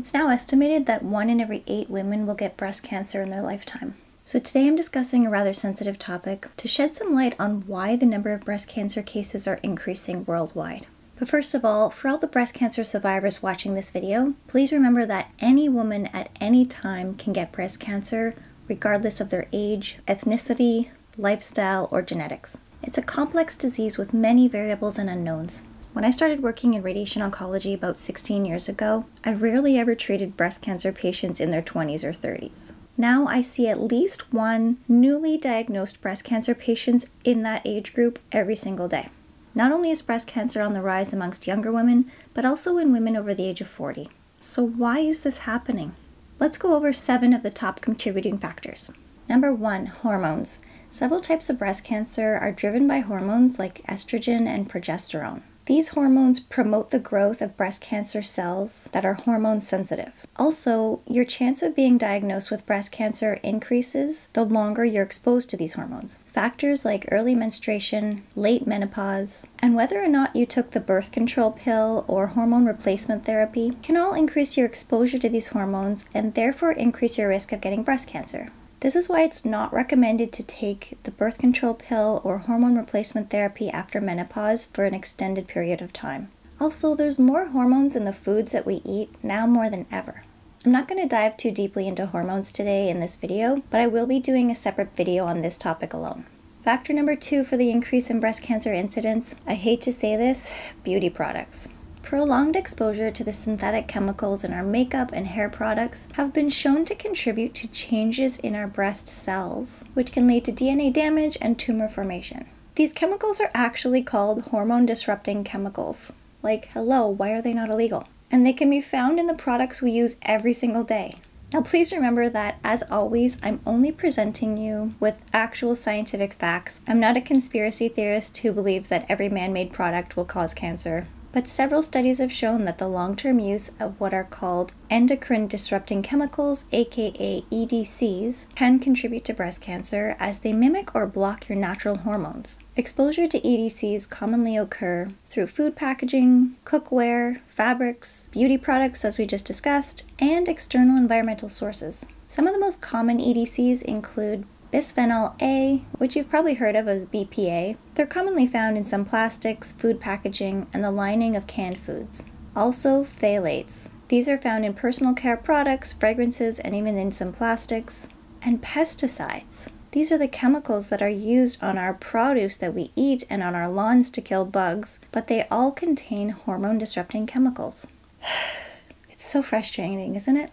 It's now estimated that one in every eight women will get breast cancer in their lifetime. So, today I'm discussing a rather sensitive topic to shed some light on why the number of breast cancer cases are increasing worldwide. But first of all, for all the breast cancer survivors watching this video, please remember that any woman at any time can get breast cancer, regardless of their age, ethnicity, lifestyle, or genetics. It's a complex disease with many variables and unknowns. When I started working in radiation oncology about 16 years ago, I rarely ever treated breast cancer patients in their 20s or 30s. Now I see at least one newly diagnosed breast cancer patients in that age group every single day. Not only is breast cancer on the rise amongst younger women, but also in women over the age of 40. So, why is this happening? Let's go over seven of the top contributing factors. Number one, hormones. Several types of breast cancer are driven by hormones like estrogen and progesterone. These hormones promote the growth of breast cancer cells that are hormone sensitive. Also, your chance of being diagnosed with breast cancer increases the longer you're exposed to these hormones. Factors like early menstruation, late menopause, and whether or not you took the birth control pill or hormone replacement therapy can all increase your exposure to these hormones and therefore increase your risk of getting breast cancer. This is why it's not recommended to take the birth control pill or hormone replacement therapy after menopause for an extended period of time. Also, there's more hormones in the foods that we eat now more than ever. I'm not going to dive too deeply into hormones today in this video, but I will be doing a separate video on this topic alone. Factor number two for the increase in breast cancer incidence, I hate to say this, beauty products. Prolonged exposure to the synthetic chemicals in our makeup and hair products have been shown to contribute to changes in our breast cells, which can lead to DNA damage and tumor formation. These chemicals are actually called hormone disrupting chemicals. Like, hello, why are they not illegal? And they can be found in the products we use every single day. Now, please remember that, as always, I'm only presenting you with actual scientific facts. I'm not a conspiracy theorist who believes that every man made product will cause cancer. But several studies have shown that the long term use of what are called endocrine disrupting chemicals, aka EDCs, can contribute to breast cancer as they mimic or block your natural hormones. Exposure to EDCs commonly occur through food packaging, cookware, fabrics, beauty products, as we just discussed, and external environmental sources. Some of the most common EDCs include bisphenol A, which you've probably heard of as BPA. They're commonly found in some plastics, food packaging, and the lining of canned foods. Also, phthalates. These are found in personal care products, fragrances, and even in some plastics. And pesticides. These are the chemicals that are used on our produce that we eat and on our lawns to kill bugs, but they all contain hormone disrupting chemicals. it's so frustrating, isn't it?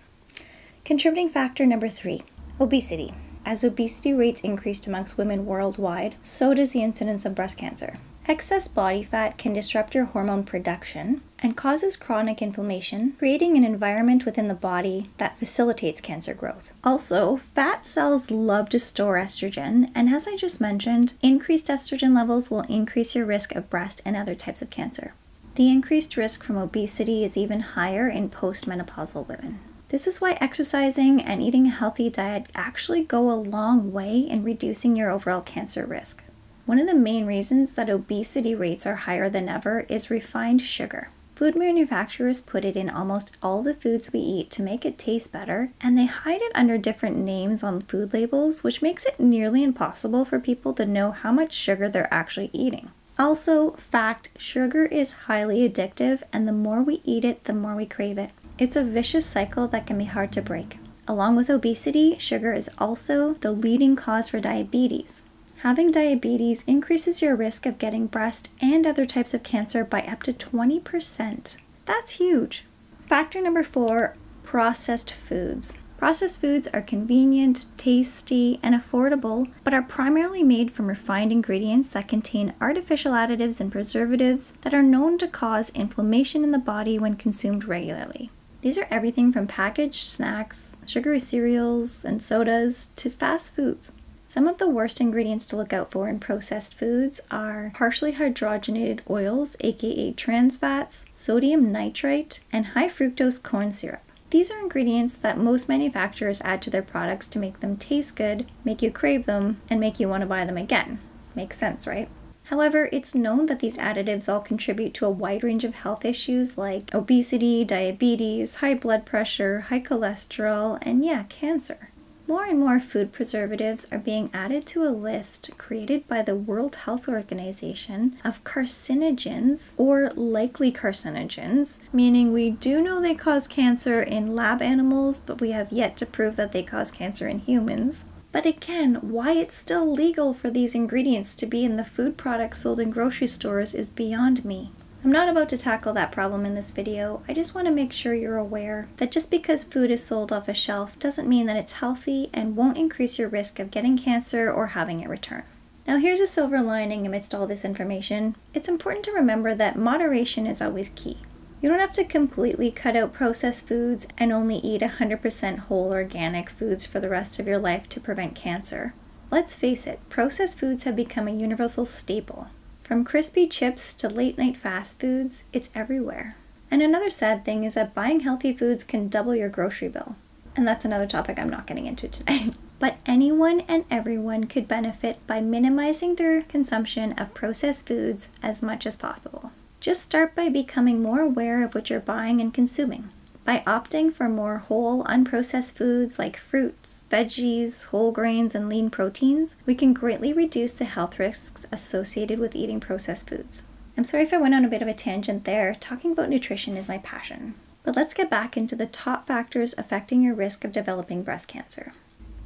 Contributing factor number three obesity. As obesity rates increased amongst women worldwide, so does the incidence of breast cancer. Excess body fat can disrupt your hormone production and causes chronic inflammation, creating an environment within the body that facilitates cancer growth. Also, fat cells love to store estrogen, and as I just mentioned, increased estrogen levels will increase your risk of breast and other types of cancer. The increased risk from obesity is even higher in postmenopausal women. This is why exercising and eating a healthy diet actually go a long way in reducing your overall cancer risk. One of the main reasons that obesity rates are higher than ever is refined sugar. Food manufacturers put it in almost all the foods we eat to make it taste better, and they hide it under different names on food labels, which makes it nearly impossible for people to know how much sugar they're actually eating. Also, fact sugar is highly addictive, and the more we eat it, the more we crave it. It's a vicious cycle that can be hard to break. Along with obesity, sugar is also the leading cause for diabetes. Having diabetes increases your risk of getting breast and other types of cancer by up to 20%. That's huge. Factor number four processed foods. Processed foods are convenient, tasty, and affordable, but are primarily made from refined ingredients that contain artificial additives and preservatives that are known to cause inflammation in the body when consumed regularly. These are everything from packaged snacks, sugary cereals, and sodas to fast foods. Some of the worst ingredients to look out for in processed foods are partially hydrogenated oils, aka trans fats, sodium nitrite, and high fructose corn syrup. These are ingredients that most manufacturers add to their products to make them taste good, make you crave them, and make you want to buy them again. Makes sense, right? However, it's known that these additives all contribute to a wide range of health issues like obesity, diabetes, high blood pressure, high cholesterol, and yeah, cancer. More and more food preservatives are being added to a list created by the World Health Organization of carcinogens or likely carcinogens, meaning we do know they cause cancer in lab animals, but we have yet to prove that they cause cancer in humans. But again, why it's still legal for these ingredients to be in the food products sold in grocery stores is beyond me. I'm not about to tackle that problem in this video, I just want to make sure you're aware that just because food is sold off a shelf doesn't mean that it's healthy and won't increase your risk of getting cancer or having it return. Now here's a silver lining amidst all this information. It's important to remember that moderation is always key. You don't have to completely cut out processed foods and only eat 100% whole organic foods for the rest of your life to prevent cancer. Let's face it, processed foods have become a universal staple. From crispy chips to late night fast foods, it's everywhere. And another sad thing is that buying healthy foods can double your grocery bill. And that's another topic I'm not getting into today. But anyone and everyone could benefit by minimizing their consumption of processed foods as much as possible. Just start by becoming more aware of what you're buying and consuming. By opting for more whole, unprocessed foods like fruits, veggies, whole grains, and lean proteins, we can greatly reduce the health risks associated with eating processed foods. I'm sorry if I went on a bit of a tangent there. Talking about nutrition is my passion. But let's get back into the top factors affecting your risk of developing breast cancer.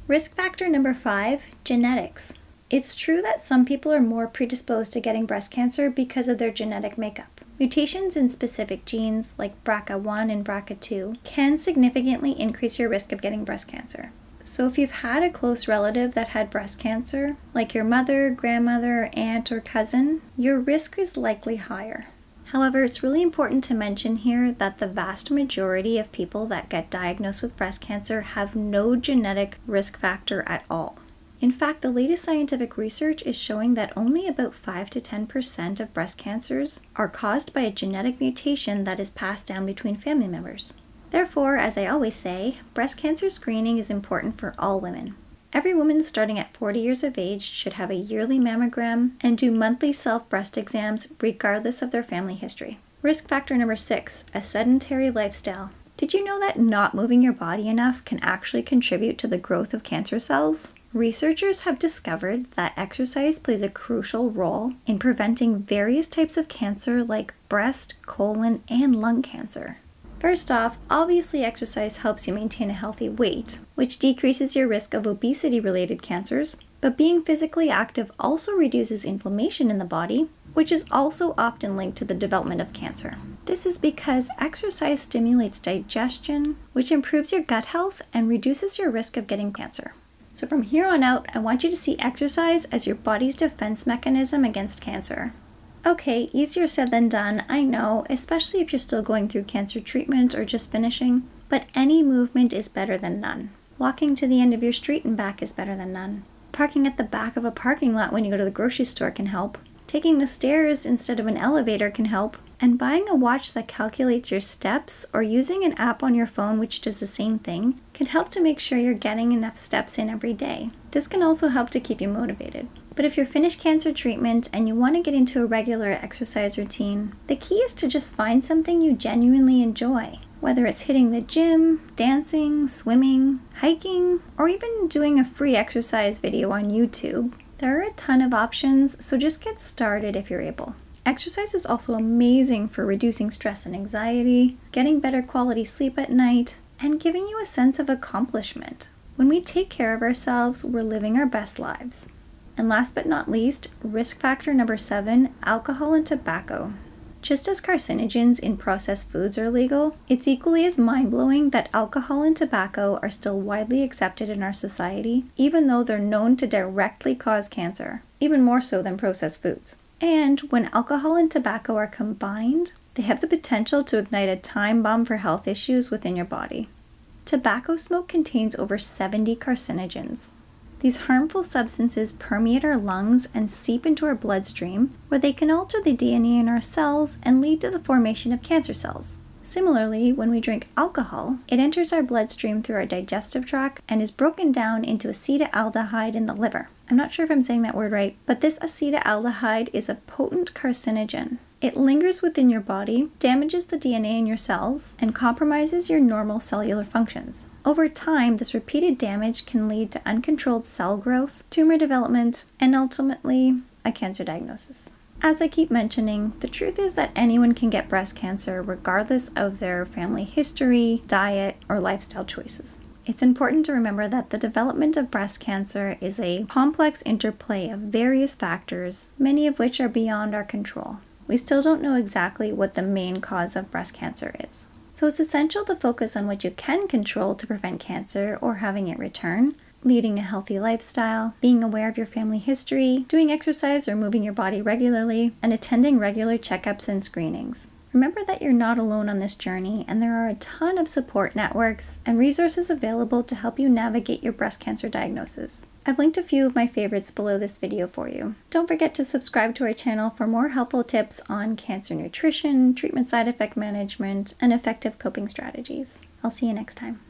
Risk factor number five genetics. It's true that some people are more predisposed to getting breast cancer because of their genetic makeup. Mutations in specific genes, like BRCA1 and BRCA2, can significantly increase your risk of getting breast cancer. So, if you've had a close relative that had breast cancer, like your mother, grandmother, aunt, or cousin, your risk is likely higher. However, it's really important to mention here that the vast majority of people that get diagnosed with breast cancer have no genetic risk factor at all. In fact, the latest scientific research is showing that only about 5 to 10% of breast cancers are caused by a genetic mutation that is passed down between family members. Therefore, as I always say, breast cancer screening is important for all women. Every woman starting at 40 years of age should have a yearly mammogram and do monthly self breast exams regardless of their family history. Risk factor number six a sedentary lifestyle. Did you know that not moving your body enough can actually contribute to the growth of cancer cells? Researchers have discovered that exercise plays a crucial role in preventing various types of cancer like breast, colon, and lung cancer. First off, obviously exercise helps you maintain a healthy weight, which decreases your risk of obesity related cancers, but being physically active also reduces inflammation in the body, which is also often linked to the development of cancer. This is because exercise stimulates digestion, which improves your gut health and reduces your risk of getting cancer. So from here on out, I want you to see exercise as your body's defense mechanism against cancer. Okay, easier said than done, I know, especially if you're still going through cancer treatment or just finishing, but any movement is better than none. Walking to the end of your street and back is better than none. Parking at the back of a parking lot when you go to the grocery store can help. Taking the stairs instead of an elevator can help. And buying a watch that calculates your steps or using an app on your phone which does the same thing can help to make sure you're getting enough steps in every day. This can also help to keep you motivated. But if you're finished cancer treatment and you want to get into a regular exercise routine, the key is to just find something you genuinely enjoy. Whether it's hitting the gym, dancing, swimming, hiking, or even doing a free exercise video on YouTube, there are a ton of options, so just get started if you're able. Exercise is also amazing for reducing stress and anxiety, getting better quality sleep at night, and giving you a sense of accomplishment. When we take care of ourselves, we're living our best lives. And last but not least, risk factor number seven alcohol and tobacco. Just as carcinogens in processed foods are legal, it's equally as mind blowing that alcohol and tobacco are still widely accepted in our society, even though they're known to directly cause cancer, even more so than processed foods. And when alcohol and tobacco are combined, they have the potential to ignite a time bomb for health issues within your body. Tobacco smoke contains over 70 carcinogens. These harmful substances permeate our lungs and seep into our bloodstream, where they can alter the DNA in our cells and lead to the formation of cancer cells. Similarly, when we drink alcohol, it enters our bloodstream through our digestive tract and is broken down into acetaldehyde in the liver. I'm not sure if I'm saying that word right, but this acetaldehyde is a potent carcinogen. It lingers within your body, damages the DNA in your cells, and compromises your normal cellular functions. Over time, this repeated damage can lead to uncontrolled cell growth, tumor development, and ultimately a cancer diagnosis. As I keep mentioning, the truth is that anyone can get breast cancer regardless of their family history, diet, or lifestyle choices. It's important to remember that the development of breast cancer is a complex interplay of various factors, many of which are beyond our control. We still don't know exactly what the main cause of breast cancer is. So it's essential to focus on what you can control to prevent cancer or having it return, leading a healthy lifestyle, being aware of your family history, doing exercise or moving your body regularly, and attending regular checkups and screenings. Remember that you're not alone on this journey, and there are a ton of support networks and resources available to help you navigate your breast cancer diagnosis. I've linked a few of my favorites below this video for you. Don't forget to subscribe to our channel for more helpful tips on cancer nutrition, treatment side effect management, and effective coping strategies. I'll see you next time.